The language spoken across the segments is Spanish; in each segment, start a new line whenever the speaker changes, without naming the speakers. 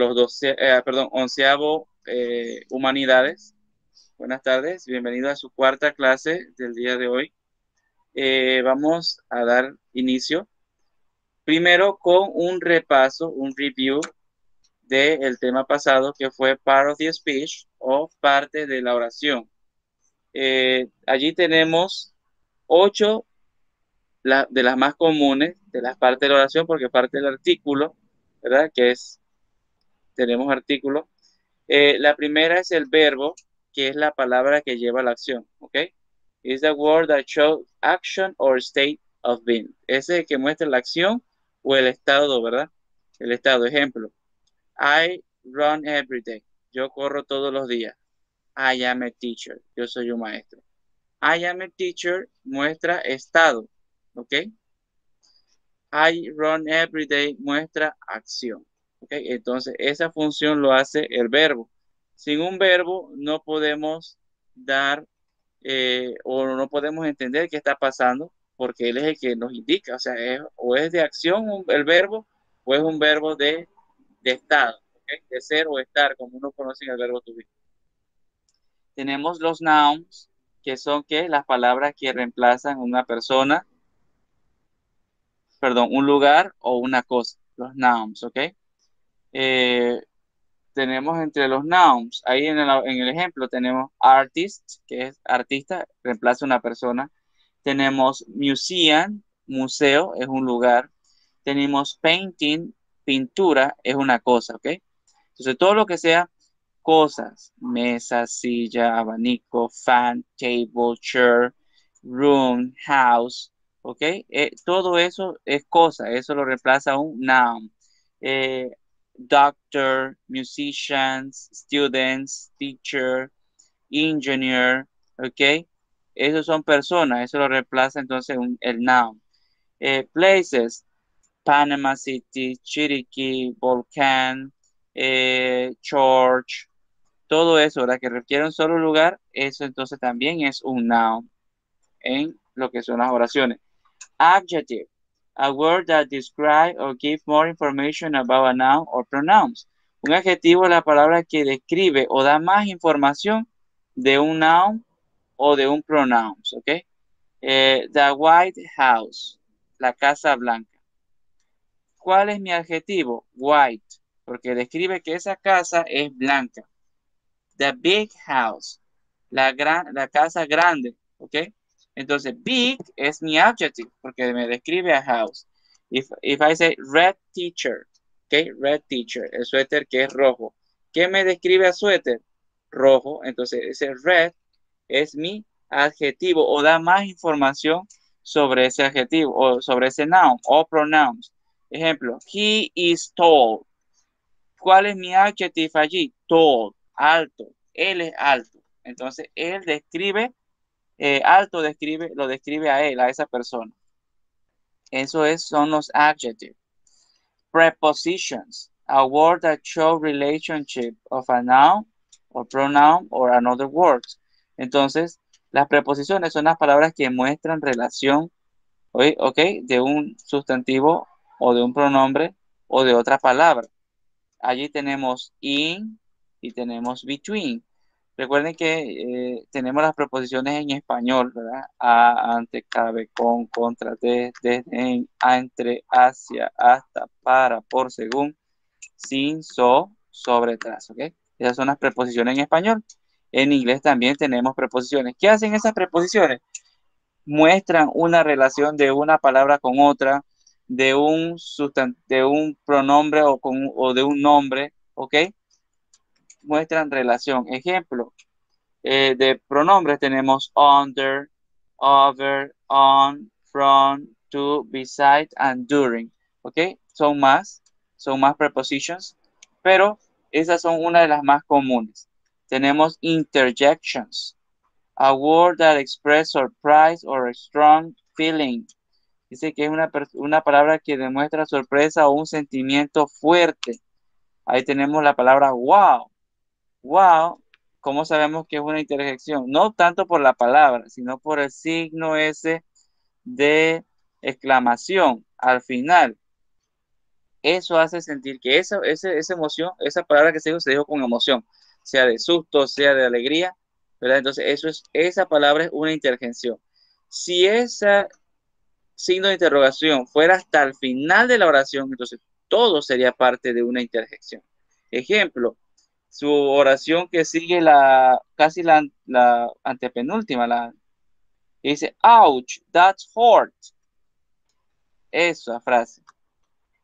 los 12, eh, onceavo eh, Humanidades. Buenas tardes, bienvenido a su cuarta clase del día de hoy. Eh, vamos a dar inicio primero con un repaso, un review del tema pasado que fue part of the speech o parte de la oración. allí tenemos ocho de las más comunes de las partes de la oración porque parte del artículo, ¿verdad? Que es tenemos artículos. Eh, la primera es el verbo, que es la palabra que lleva la acción, ¿ok? Is the word that shows action or state of being. Ese es el que muestra la acción o el estado, ¿verdad? El estado. Ejemplo. I run every day. Yo corro todos los días. I am a teacher. Yo soy un maestro. I am a teacher muestra estado, ¿ok? I run every day muestra acción. Entonces, esa función lo hace el verbo. Sin un verbo no podemos dar eh, o no podemos entender qué está pasando porque él es el que nos indica, o sea, o es de acción el verbo o es un verbo de, estado, de ser o estar, como uno conoce el verbo to be. Tenemos los nouns, que son que las palabras que reemplazan una persona, perdón, un lugar o una cosa, los nouns, ¿ok? Eh, tenemos entre los nouns, ahí en el, ejemplo tenemos artist, que es artista, reemplaza una persona. Tenemos museum, museo, es un lugar. Tenemos painting, pintura, es una cosa, ¿ok? Entonces, todo lo que sea cosas, mesa, silla, abanico, fan, table, chair, room, house, ¿ok? Eh, todo eso es cosa, eso lo reemplaza un noun. Eh, doctor, musicians, students, teacher, engineer, ¿ok? Esos son personas, eso lo reemplaza entonces el noun. Eh, places, Panama City, Chiriquí, Volcán, eh, Church, todo eso, ¿verdad? Que requiere un solo lugar, eso entonces también es un noun en lo que son las oraciones. Adjective, a word that describe or give more information about a noun or pronouns. Un adjetivo es la palabra que describe o da más información de un noun o de un pronouns, ¿ok? Eh, the White House, la Casa Blanca. ¿Cuál es mi adjetivo? White, porque describe que esa casa es blanca. The Big House, la, gran, la casa grande, ¿ok? Entonces, big es mi adjective porque me describe a house. If, if I say red teacher, okay, red teacher, el suéter que es rojo. ¿Qué me describe a suéter? Rojo. Entonces, ese red es mi adjetivo o da más información sobre ese adjetivo o sobre ese noun o pronouns. Ejemplo, he is tall. ¿Cuál es mi adjetivo allí? Tall, alto. Él es alto. Entonces, él describe eh, alto describe, lo describe a él, a esa persona. Eso es, son los adjectives. Prepositions, a word that show relationship of a noun or pronoun or another word. Entonces, las preposiciones son las palabras que muestran relación, ¿ok? De un sustantivo o de un pronombre o de otra palabra. Allí tenemos in y tenemos between. Recuerden que eh, tenemos las preposiciones en español, ¿verdad? A, ante, cabe, con, contra, desde, desde, en, entre, hacia, hasta, para, por, según, sin, so, sobre, tras, ¿ok? Esas son las preposiciones en español. En inglés también tenemos preposiciones. ¿Qué hacen esas preposiciones? Muestran una relación de una palabra con otra, de un, de un pronombre o, con, o de un nombre, ¿ok? Muestran relación. Ejemplo, eh, de pronombres tenemos under, over, on, from, to, beside, and during. ¿Ok? Son más, son más prepositions, pero esas son una de las más comunes. Tenemos interjections, a word that express surprise or a strong feeling. Dice que es una, una palabra que demuestra sorpresa o un sentimiento fuerte. Ahí tenemos la palabra wow wow, ¿cómo sabemos que es una interjección? No tanto por la palabra, sino por el signo ese de exclamación al final. eso hace sentir que esa, esa, esa emoción, esa palabra que se dijo, se dijo con emoción, sea de susto, sea de alegría, ¿verdad? Entonces, eso es, esa palabra es una interjección. Si ese signo de interrogación fuera hasta el final de la oración, entonces todo sería parte de una interjección. Ejemplo, su oración que sigue la casi la, la antepenúltima, la dice, ouch, that's hurt. Esa frase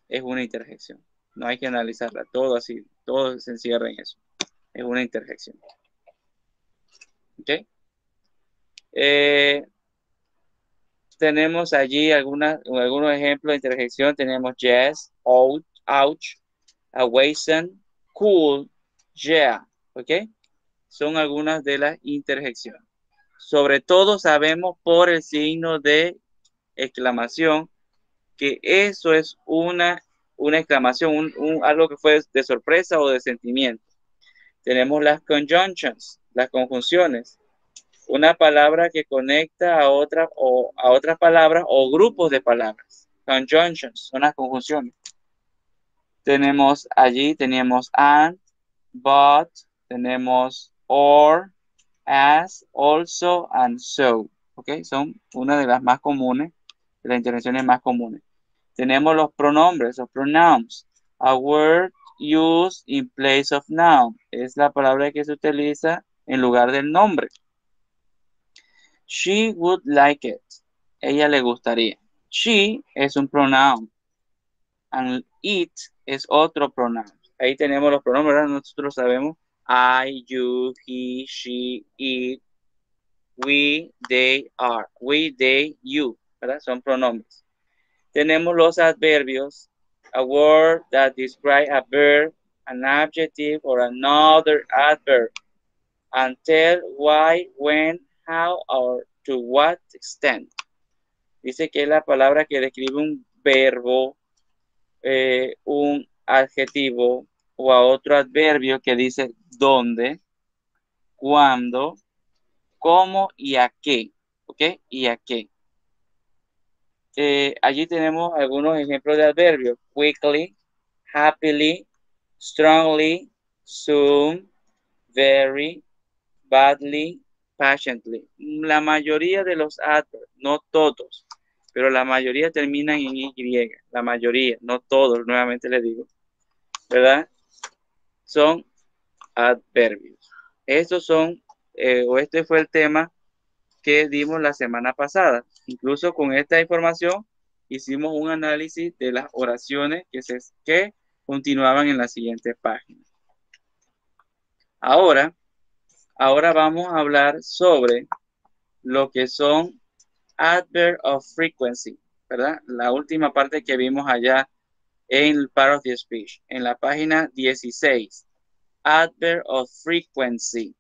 es una interjección. No hay que analizarla, todo así, todo se encierra en eso. Es una interjección. ¿Ok? Eh, tenemos allí algunas, algunos ejemplos de interjección. Tenemos yes, out, ouch, awesen, cool, yeah. ¿Ok? Son algunas de las interjecciones. Sobre todo sabemos por el signo de exclamación que eso es una, una exclamación, un, algo que fue de sorpresa o de sentimiento. Tenemos las conjunctions, las conjunciones, una palabra que conecta a otra o a otras palabras o grupos de palabras. Conjunctions son las conjunciones. Tenemos allí, tenemos and, but, tenemos or, as, also, and so. ¿Ok? Son una de las más comunes, de las intervenciones más comunes. Tenemos los pronombres, los pronouns. A word used in place of noun. Es la palabra que se utiliza en lugar del nombre. She would like it. Ella le gustaría. She es un pronoun. And it es otro pronoun. Ahí tenemos los pronombres, nosotros sabemos I, you, he, she, it, we, they are. We, they, you. ¿verdad? Son pronombres. Tenemos los adverbios. A word that describes a verb, an adjective, or another adverb. Tell why, when, how or to what extent. Dice que es la palabra que describe un verbo, eh, un adjetivo o a otro adverbio que dice dónde, cuándo, cómo y a qué. ¿Ok? Y a qué. Eh, allí tenemos algunos ejemplos de adverbios. Quickly, happily, strongly, soon, very, badly, patiently. La mayoría de los adverbs, no todos, pero la mayoría terminan en Y. La mayoría, no todos, nuevamente les digo. ¿Verdad? Son adverbios. Estos son, eh, o este fue el tema que dimos la semana pasada. Incluso con esta información hicimos un análisis de las oraciones que, que continuaban en la siguiente página. Ahora, Ahora vamos a hablar sobre lo que son adverb of frequency, ¿verdad? La última parte que vimos allá en part of the speech, en la página 16. Adverb of frequency.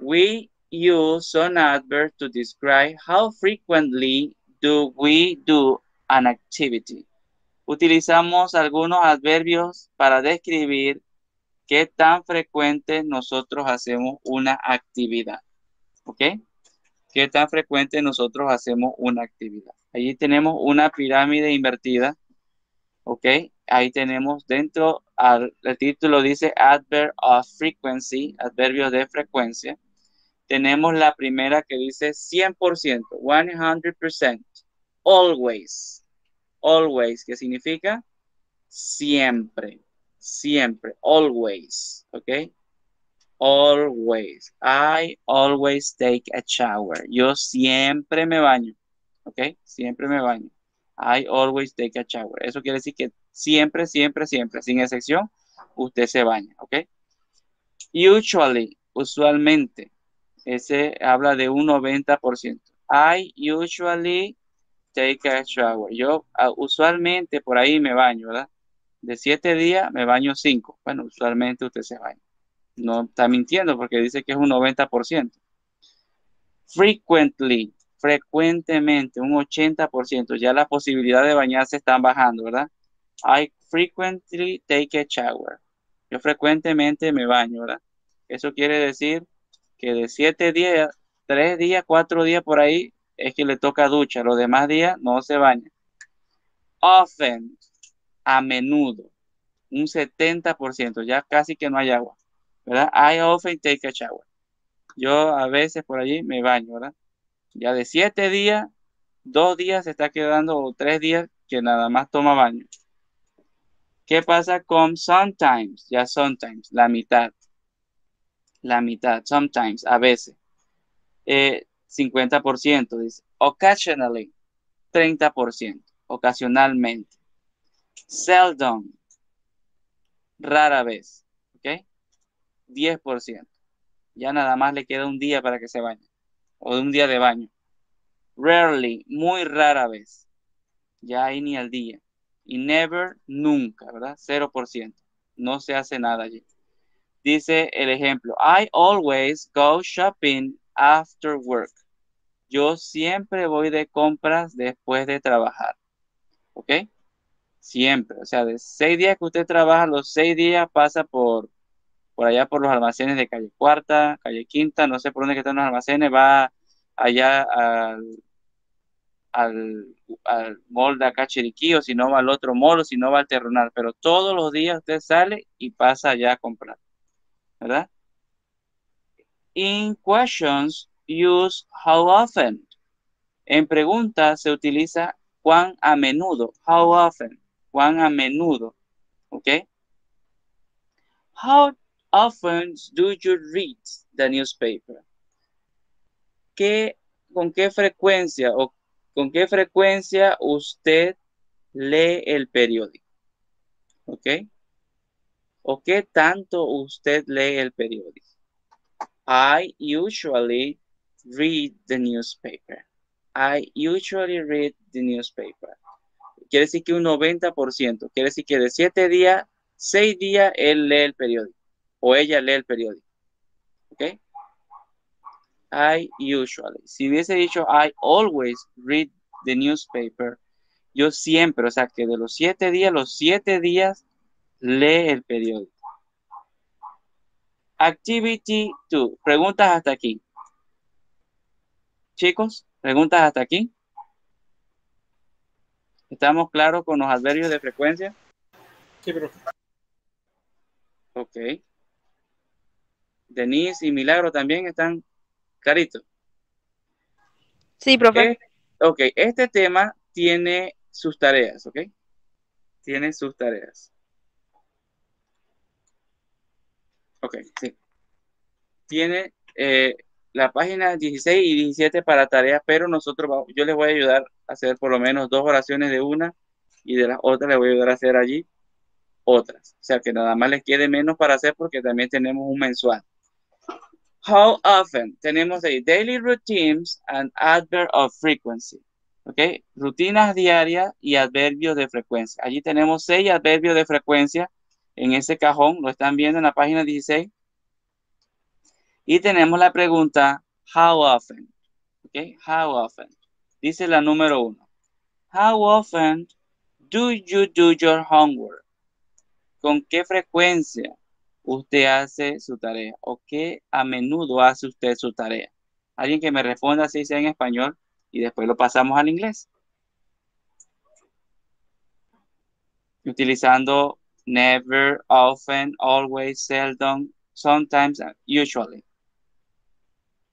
We use some adverb to describe how frequently do we do an activity. Utilizamos algunos adverbios para describir qué tan frecuente nosotros hacemos una actividad. ¿Ok? ¿Qué tan frecuente nosotros hacemos una actividad? Allí tenemos una pirámide invertida. ¿Ok? Ahí tenemos dentro, al, el título dice Adverb of Frequency, adverbios de frecuencia. Tenemos la primera que dice 100%, 100%, always, always, ¿qué significa siempre siempre, always, ¿ok? Always. I always take a shower. Yo siempre me baño, ¿ok? Siempre me baño. I always take a shower. Eso quiere decir que siempre, siempre, siempre, sin excepción, usted se baña, ¿ok? Usually, usualmente, ese habla de un 90%. I usually take a shower. Yo uh, usualmente por ahí me baño, ¿verdad? de siete días me baño cinco. Bueno, usualmente usted se baña. No está mintiendo porque dice que es un 90%. Frequently, frecuentemente, un 80%. Ya las posibilidades de bañarse están bajando, ¿verdad? I frequently take a shower. Yo frecuentemente me baño, ¿verdad? Eso quiere decir que de siete días, tres días, cuatro días por ahí es que le toca ducha. Los demás días no se baña. Often, a menudo, un 70%, ya casi que no hay agua, ¿verdad? I often take a shower. Yo a veces por allí me baño, ¿verdad? Ya de siete días, dos días se está quedando, o tres días que nada más toma baño. ¿Qué pasa con sometimes? Ya sometimes, la mitad. La mitad, sometimes, a veces. 50%, eh, dice. Occasionally, 30%, ocasionalmente. Seldom, rara vez, ¿ok? 10%. Ya nada más le queda un día para que se bañe, o un día de baño. Rarely, muy rara vez. Ya ahí ni al día. Y never, nunca, ¿verdad? 0%. No se hace nada allí. Dice el ejemplo, I always go shopping after work. Yo siempre voy de compras después de trabajar. ¿Ok? Siempre. O sea, de seis días que usted trabaja, los seis días pasa por, por allá por los almacenes de calle Cuarta, calle Quinta, no sé por dónde están los almacenes, va allá al, al, al mall de acá Chiriquí, o si no va al otro mall, o si no va al terrenal, pero todos los días usted sale y pasa allá a comprar, ¿verdad? In questions, use how often. En preguntas se utiliza cuán a menudo, how often, cuán a menudo, ¿ok? How often do you read the newspaper? ¿Qué, ¿Con qué frecuencia o con qué frecuencia usted lee el periódico? ¿Ok? ¿O qué tanto usted lee el periódico? I usually read the newspaper. I usually read the newspaper. Quiere decir que un 90%. Quiere decir que de 7 días, 6 días él lee el periódico. O ella lee el periódico. ¿Ok? I usually. Si hubiese dicho I always read the newspaper, yo siempre, o sea que de los 7 días, los 7 días lee el periódico. Activity 2. Preguntas hasta aquí. Chicos, preguntas hasta aquí. ¿Estamos claros con los adverbios de frecuencia?
Sí.
Ok. Denise y Milagro también están claritos.
Sí, profe.
Ok, este tema tiene sus tareas, ¿ok? Tiene sus tareas. Ok, sí. Tiene eh, la página 16 y 17 para tareas, pero nosotros, yo les voy a ayudar a hacer por lo menos dos oraciones de una y de las otras les voy a ayudar a hacer allí otras. O sea, que nada más les quede menos para hacer porque también tenemos un mensual. How often? Tenemos ahí daily routines and adverb of frequency. ¿Ok? Rutinas diarias y adverbios de frecuencia. Allí tenemos seis adverbios de frecuencia en ese cajón, lo están viendo en la página 16. Y tenemos la pregunta, how often? ¿Ok? How often? Dice la número uno. How often do you do your homework? ¿Con qué frecuencia usted hace su tarea? ¿O qué a menudo hace usted su tarea? Alguien que me responda si sea en español y después lo pasamos al inglés. Utilizando never, often, always, seldom, sometimes, usually.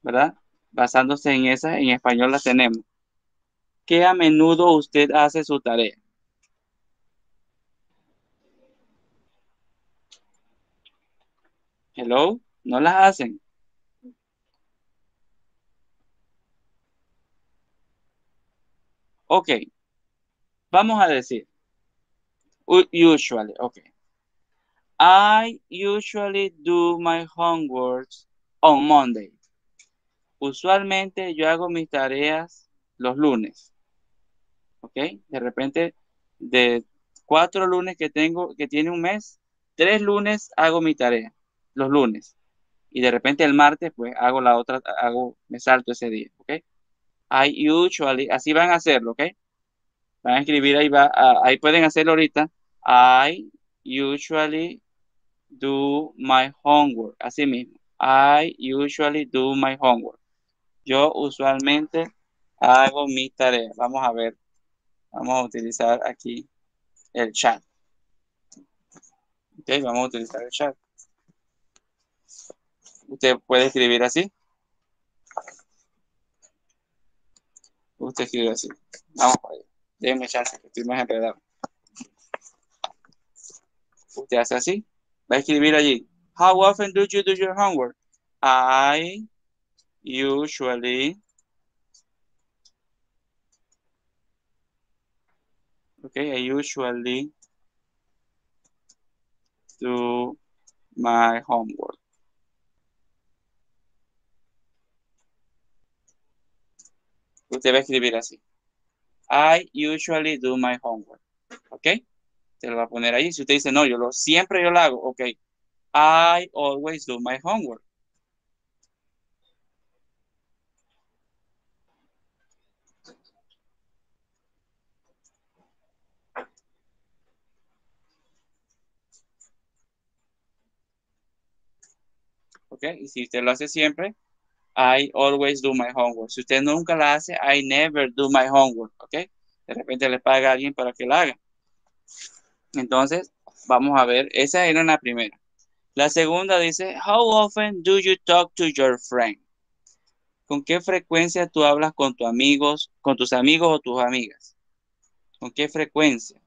¿Verdad? Basándose en esa, en español la tenemos. ¿Qué a menudo usted hace su tarea? Hello, ¿no las hacen? Ok, vamos a decir, Usually, okay. I usually do my homework on Monday. Usualmente yo hago mis tareas los lunes. ¿Ok? De repente, de cuatro lunes que tengo, que tiene un mes, tres lunes hago mi tarea, los lunes. Y de repente el martes, pues hago la otra, hago, me salto ese día. ¿Ok? I usually, así van a hacerlo, ¿ok? Van a escribir ahí, va, ahí pueden hacerlo ahorita. I usually do my homework. Así mismo. I usually do my homework. Yo usualmente hago mi tarea. Vamos a ver. Vamos a utilizar aquí el chat. Ok, vamos a utilizar el chat. Usted puede escribir así. Usted escribe así. Vamos para allá. Déjeme chance, que estoy más enredado. Usted hace así. Va a escribir allí. How often do you do your homework? I usually okay, I usually do my homework. Usted va a escribir así. I usually do my homework. ¿Ok? Se lo va a poner ahí. Si usted dice, no, yo lo siempre yo lo hago. Ok. I always do my homework. ¿Ok? Y si usted lo hace siempre, I always do my homework. Si usted nunca la hace, I never do my homework. ¿Ok? De repente le paga a alguien para que la haga. Entonces, vamos a ver. Esa era la primera. La segunda dice, How often do you talk to your friend? ¿Con qué frecuencia tú hablas con tus amigos, con tus amigos o tus amigas? ¿Con qué frecuencia?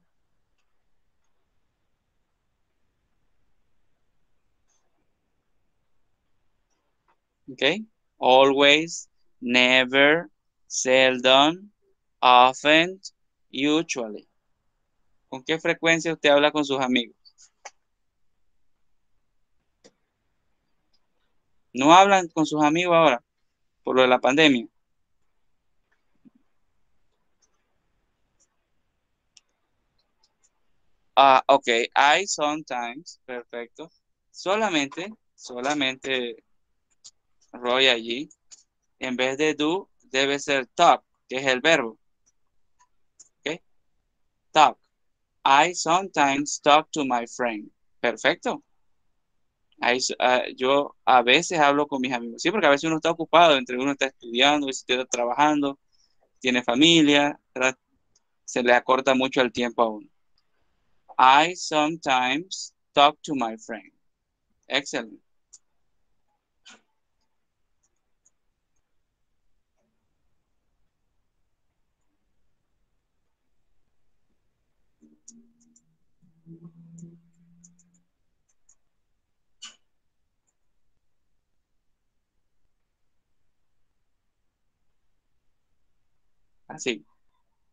Okay. Always, never, seldom, often, usually. ¿Con qué frecuencia usted habla con sus amigos? ¿No hablan con sus amigos ahora por lo de la pandemia? Ah, ok. I sometimes, perfecto. Solamente, solamente Roy allí, en vez de do, debe ser talk, que es el verbo. ¿Ok? Talk. I sometimes talk to my friend. Perfecto. Ah, yo a veces hablo con mis amigos. Sí, porque a veces uno está ocupado, entre uno está estudiando, está trabajando, tiene familia, se le acorta mucho el tiempo a uno. I sometimes talk to my friend. Excellent. Así.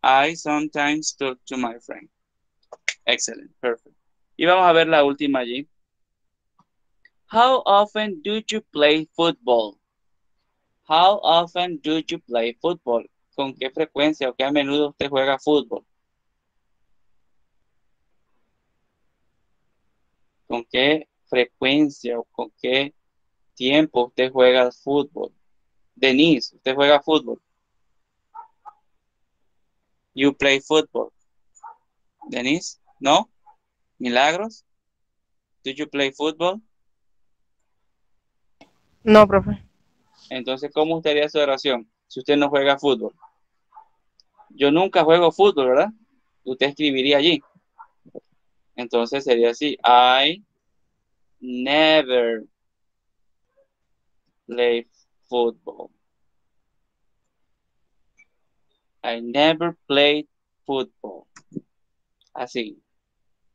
I sometimes talk to my friend. Excellent, perfect. Y vamos a ver la última allí. How often do you play football? How often do you play football? ¿Con qué frecuencia o qué a menudo usted juega fútbol? ¿Con qué frecuencia o con qué tiempo usted juega fútbol? Denise, ¿usted juega fútbol? You play football. Denise, no? Milagros? Do you play football?
No, profe.
Entonces, ¿cómo usted haría su oración si usted no juega fútbol? Yo nunca juego fútbol, ¿verdad? Usted escribiría allí. Entonces sería así. I never play football. I never played football. Así.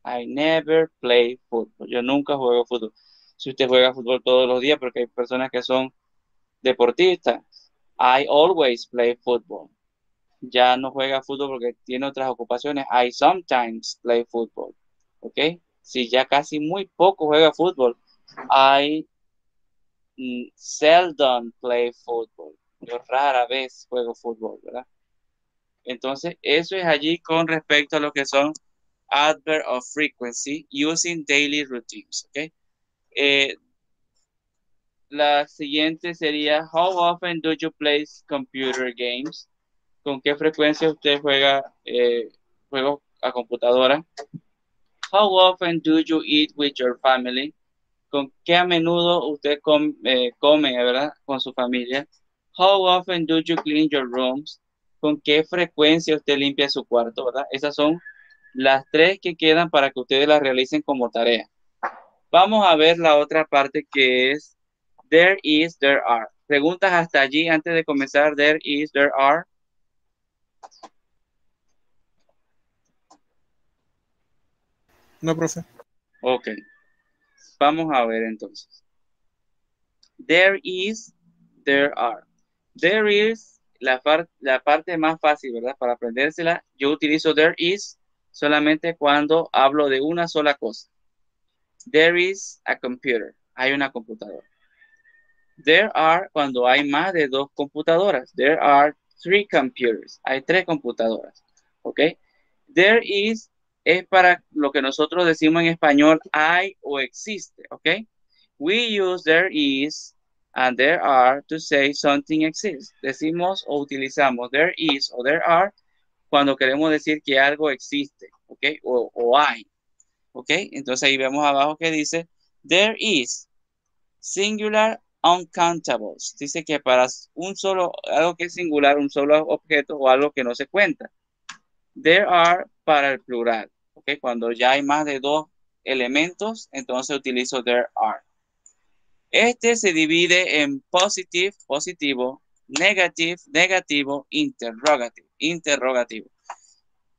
I never play football. Yo nunca juego fútbol. Si usted juega fútbol todos los días, porque hay personas que son deportistas. I always play football. Ya no juega fútbol porque tiene otras ocupaciones. I sometimes play football. ¿Ok? Si ya casi muy poco juega fútbol. I mm, seldom play football. Yo rara vez juego fútbol, ¿verdad? Entonces, eso es allí con respecto a lo que son adverb of frequency using daily routines. ¿okay? Eh, la siguiente sería, how often do you play computer games? ¿Con qué frecuencia usted juega eh, juegos a computadora? How often do you eat with your family? ¿Con qué a menudo usted eh, come, ¿verdad? Con su familia. How often do you clean your rooms? Con qué frecuencia usted limpia su cuarto, ¿verdad? Esas son las tres que quedan para que ustedes las realicen como tarea. Vamos a ver la otra parte que es there is, there are. Preguntas hasta allí antes de comenzar. There is, there are.
No, profe.
Ok. Vamos a ver entonces. There is, there are. There is la, parte más fácil, ¿verdad? Para aprendérsela, yo utilizo there is solamente cuando hablo de una sola cosa. There is a computer. Hay una computadora. There are cuando hay más de dos computadoras. There are three computers. Hay tres computadoras. ¿Ok? There is es para lo que nosotros decimos en español hay o existe. ¿Ok? We use there is and there are to say something exists. Decimos o utilizamos there is o there are cuando queremos decir que algo existe. ¿Ok? O, o hay. ¿Ok? Entonces ahí vemos abajo que dice there is singular uncountables. Dice que para un solo, algo que es singular, un solo objeto o algo que no se cuenta. There are para el plural. ¿Ok? Cuando ya hay más de dos elementos, entonces utilizo there are. Este se divide en positive, positivo, negative, negativo, interrogativo, interrogativo.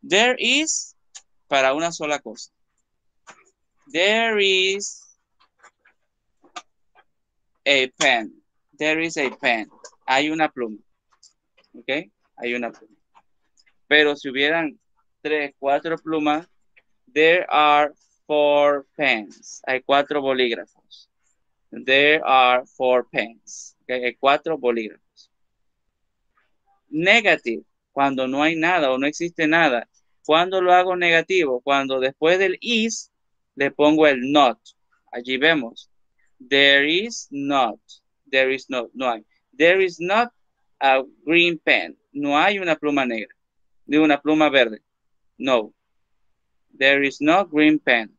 There is para una sola cosa. There is a pen. There is a pen. Hay una pluma. ¿Ok? Hay una pluma. Pero si hubieran tres, cuatro plumas, there are four pens. Hay cuatro bolígrafos. There are four pens. Okay? Hay cuatro bolígrafos. Negative, cuando no hay nada o no existe nada. Cuando lo hago negativo? Cuando después del is le pongo el not. Allí vemos. There is not. There is not. No hay. There is not a green pen. No hay una pluma negra. Ni una pluma verde. No. There is no green pen.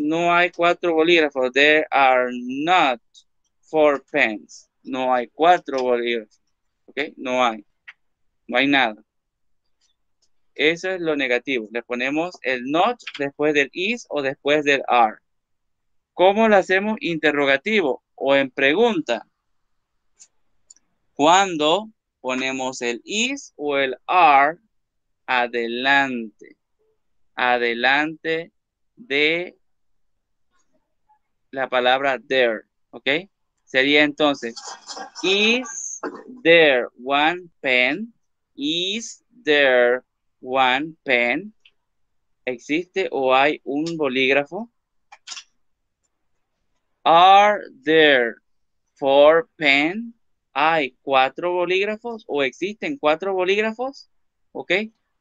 No hay cuatro bolígrafos. There are not four pens. No hay cuatro bolígrafos. ¿Ok? No hay. No hay nada. Eso es lo negativo. Le ponemos el not después del is o después del are. ¿Cómo lo hacemos interrogativo o en pregunta? Cuando ponemos el is o el are adelante. Adelante de la palabra there. ¿Ok? Sería entonces, is there one pen? Is there one pen? ¿Existe o hay un bolígrafo? Are there four pen? ¿Hay cuatro bolígrafos o existen cuatro bolígrafos? ¿Ok?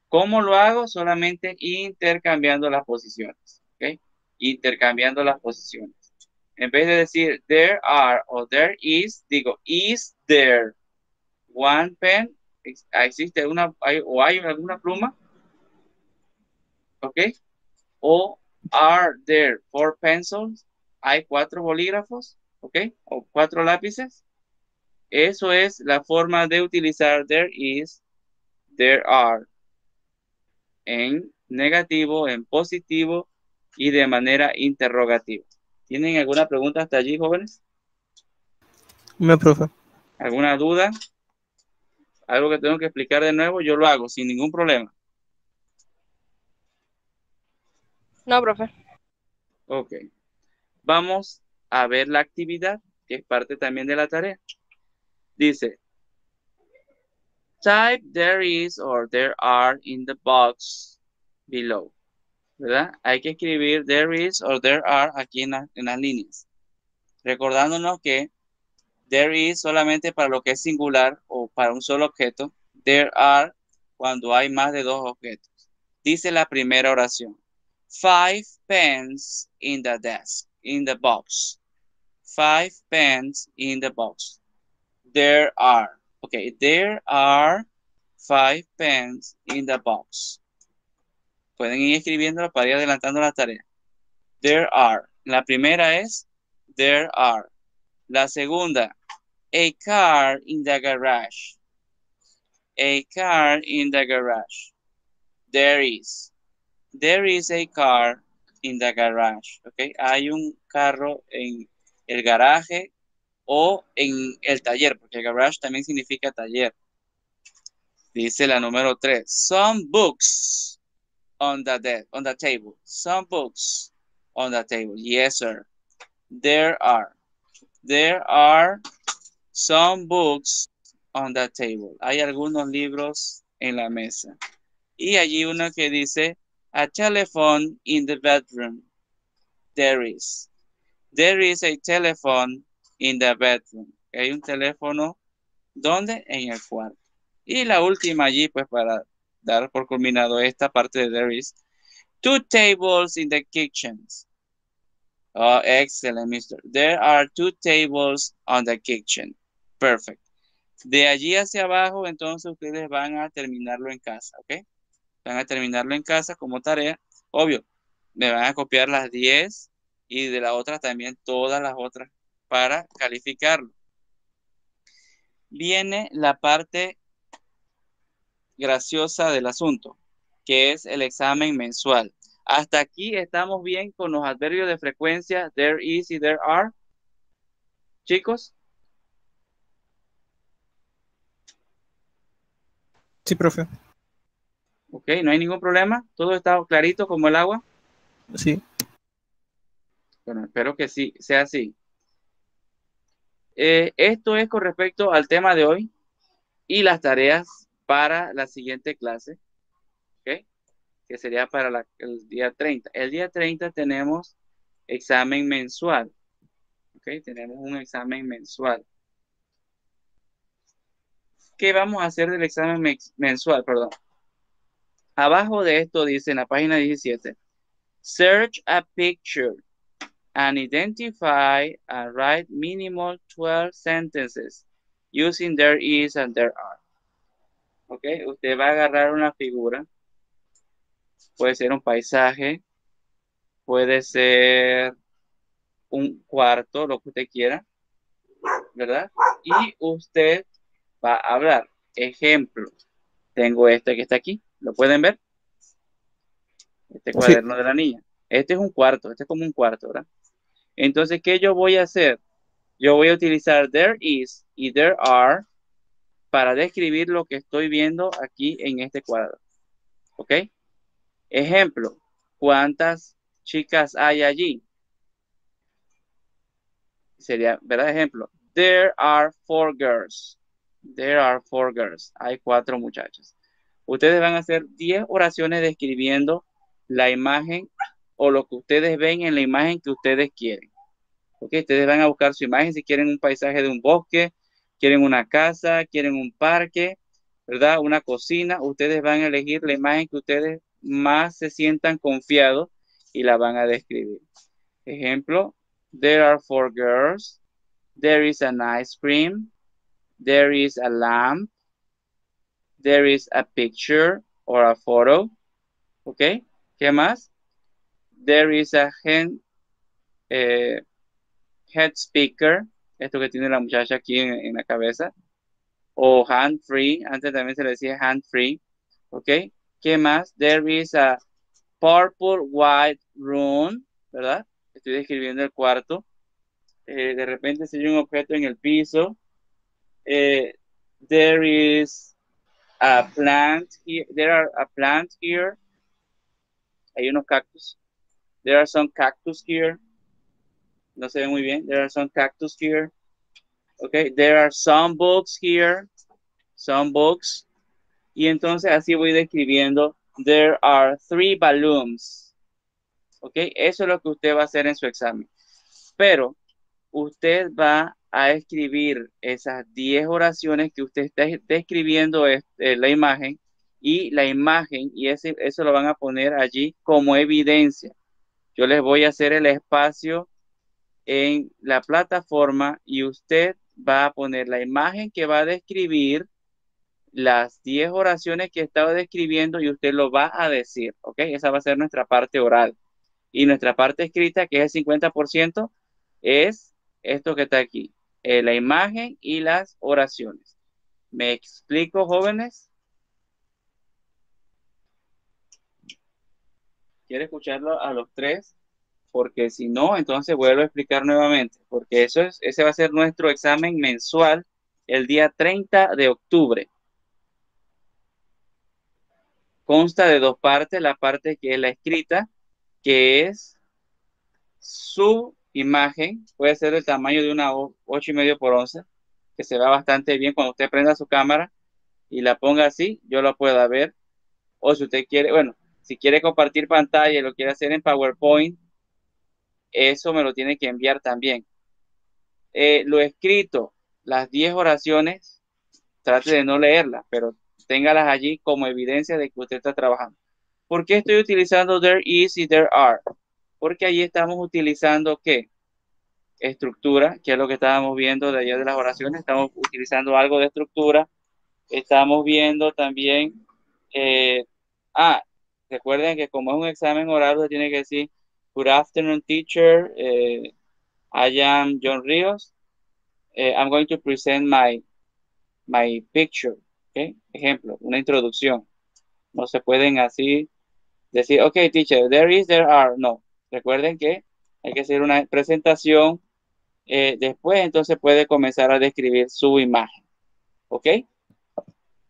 ¿Cómo lo hago? Solamente intercambiando las posiciones. ¿Ok? Intercambiando las posiciones. En vez de decir there are o there is, digo is there one pen? ¿Existe una o hay alguna pluma? ¿Ok? O are there four pencils? hay cuatro bolígrafos, ¿ok? O cuatro lápices. Eso es la forma de utilizar there is, there are. En negativo, en positivo y de manera interrogativa. ¿Tienen alguna pregunta hasta allí, jóvenes?
No, profe.
¿Alguna duda? ¿Algo que tengo que explicar de nuevo? Yo lo hago sin ningún problema.
No, profe.
Ok. Vamos a ver la actividad, que es parte también de la tarea. Dice, type there is or there are in the box below. Hay que escribir there is or there are aquí en, en las líneas. Recordándonos que there is solamente para lo que es singular o para un solo objeto. There are cuando hay más de dos objetos. Dice la primera oración. Five pens in the desk in the box. Five pens in the box. There are, okay, there are five pens in the box. Pueden ir escribiéndolo para ir adelantando la tarea. There are. La primera es there are. La segunda, a car in the garage. A car in the garage. There is. There is a car in the garage. Okay, hay un carro en el garaje o en el taller, porque garage también significa taller. Dice la número 3. Some books on the desk, on the table. Some books on the table. Yes, sir. There are. There are some books on the table. Hay algunos libros en la mesa. Y allí uno que dice, a telephone in the bedroom. There is. There is a telephone in the bedroom. Hay un teléfono. ¿Dónde? En el cuarto. Y la última allí, pues para dar por culminado esta parte de there is. Two tables in the kitchens. Oh, excellent, mister. There are two tables on the kitchen. Perfect. De allí hacia abajo, entonces ustedes van a terminarlo en casa, ¿ok? Van a terminarlo en casa como tarea. Obvio, me van a copiar las 10 y de la otra también todas las otras para calificarlo. Viene la parte graciosa del asunto, que es el examen mensual. Hasta aquí estamos bien con los adverbios de frecuencia there is y there are. Chicos.
Sí, profe.
Ok, no hay ningún problema. Todo está clarito como el agua.
Sí.
Bueno, espero que sí, sea así. Eh, esto es con respecto al tema de hoy y las tareas para la siguiente clase. ¿Ok? Que sería para el día 30. El día 30 tenemos examen mensual. ¿Ok? Tenemos un examen mensual. ¿Qué vamos a hacer del examen mensual? Perdón. Abajo de esto dice en la página 17, search a picture and identify and write minimal 12 sentences using there is and there are. Ok, usted va a agarrar una figura. Puede ser un paisaje, puede ser un cuarto, lo que usted quiera, ¿verdad? Y usted va a hablar. Ejemplo, tengo este que está aquí, ¿lo pueden ver? Este cuaderno de la niña. Este es un cuarto, este es como un cuarto, ¿verdad? Entonces, ¿qué yo voy a hacer? Yo voy a utilizar there is y there are para describir lo que estoy viendo aquí en este cuadro. ¿Ok? Ejemplo, ¿cuántas chicas hay allí? Sería, ¿verdad? Ejemplo, there are four girls. There are four girls. Hay cuatro muchachas. Ustedes van a hacer 10 oraciones describiendo la imagen o lo que ustedes ven en la imagen que ustedes quieren. ¿Ok? Ustedes van a buscar su imagen si quieren un paisaje de un bosque, quieren una casa, quieren un parque, ¿verdad? Una cocina. Ustedes van a elegir la imagen que ustedes más se sientan confiados y la van a describir. Ejemplo, there are four girls. There is an ice cream. There is a lamp. There is a picture or a photo. ¿Ok? ¿Qué más? There is a eh, head speaker esto que tiene la muchacha aquí en, la cabeza. O hand free, antes también se le decía hand free. ¿Ok? ¿Qué más? There is a purple white room, ¿verdad? Estoy describiendo el cuarto. Eh, de repente se hay un objeto en el piso. Eh, there is a plant here. There are a plant here. Hay unos cactus. There are some cactus here. No se ve muy bien. There are some cactus here. Okay, there are some books here. Some books. Y entonces así voy describiendo. There are three balloons. Ok, eso es lo que usted va a hacer en su examen. Pero usted va a escribir esas 10 oraciones que usted está describiendo es, eh, la imagen y la imagen y ese, eso lo van a poner allí como evidencia. Yo les voy a hacer el espacio en la plataforma y usted va a poner la imagen que va a describir las 10 oraciones que estaba describiendo y usted lo va a decir, ¿ok? Esa va a ser nuestra parte oral. Y nuestra parte escrita, que es el 50%, es esto que está aquí, eh, la imagen y las oraciones. ¿Me explico, jóvenes? quiere escucharlo a los tres, porque si no, entonces vuelvo a explicar nuevamente, porque eso es, ese va a ser nuestro examen mensual el día 30 de octubre. Consta de dos partes, la parte que es la escrita, que es su imagen, puede ser del tamaño de una 8 y medio por 11, que se va bastante bien cuando usted prenda su cámara y la ponga así, yo la pueda ver. O si usted quiere, bueno, si quiere compartir pantalla y lo quiere hacer en PowerPoint, eso me lo tiene que enviar también. Eh, lo escrito, las 10 oraciones, trate de no leerlas, pero téngalas allí como evidencia de que usted está trabajando. ¿Por qué estoy utilizando there is y there are? Porque allí estamos utilizando qué? Estructura, que es lo que estábamos viendo de allá de las oraciones. Estamos utilizando algo de estructura. Estamos viendo también, eh, ah, recuerden que como es un examen oral, usted tiene que decir, good afternoon teacher, eh, I am John Rios. Eh, I'm going to present my, my picture. Okay? Ejemplo, una introducción. No se pueden así decir, ok, teacher, there is, there are. No, recuerden que hay que hacer una presentación. Eh, después, entonces, puede comenzar a describir su imagen. ¿Ok?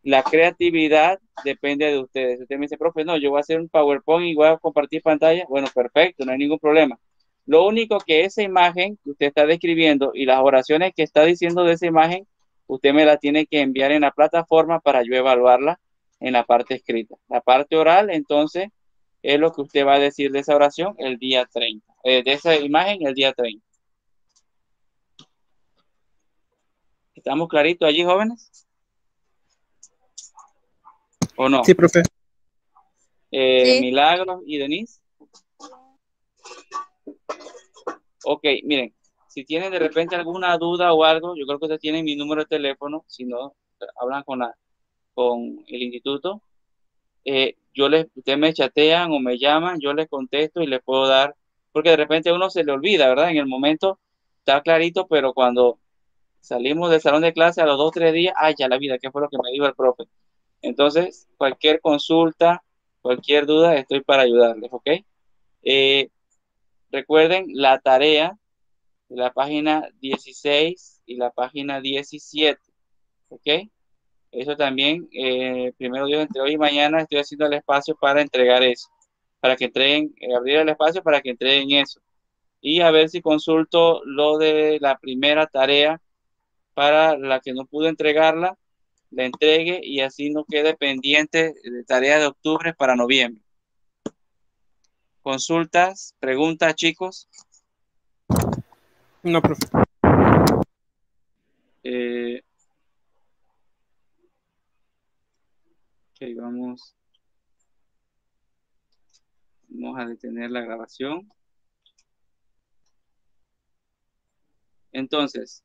La creatividad depende de ustedes. Usted me dice, profe, no, yo voy a hacer un PowerPoint y voy a compartir pantalla. Bueno, perfecto, no hay ningún problema. Lo único que esa imagen que usted está describiendo y las oraciones que está diciendo de esa imagen, usted me la tiene que enviar en la plataforma para yo evaluarla en la parte escrita. La parte oral, entonces, es lo que usted va a decir de esa oración el día 30, eh, de esa imagen el día 30. ¿Estamos claritos allí, jóvenes? ¿O no?
Sí, profe.
Eh,
Sí.
Milagros y Denise. Ok, miren, si tienen de repente alguna duda o algo, yo creo que ustedes tienen mi número de teléfono, si no, hablan con, la, con el instituto. Eh, yo les, ustedes me chatean o me llaman, yo les contesto y les puedo dar, porque de repente a uno se le olvida, ¿verdad? En el momento está clarito, pero cuando salimos del salón de clase a los dos, tres días, ay, ya la vida, ¿qué fue lo que me dijo el profe? Entonces, cualquier consulta, cualquier duda, estoy para ayudarles, ¿ok? Eh, recuerden la tarea de la página 16 y la página 17, ¿ok? Eso también, eh, primero Dios, entre hoy y mañana estoy haciendo el espacio para entregar eso, para que entreguen, eh, abrir el espacio para que entreguen eso. Y a ver si consulto lo de la primera tarea para la que no pude entregarla, la entregue y así no quede pendiente de tarea de octubre para noviembre. Consultas, preguntas, chicos.
No, profe.
Eh, ok, vamos. Vamos a detener la grabación. Entonces,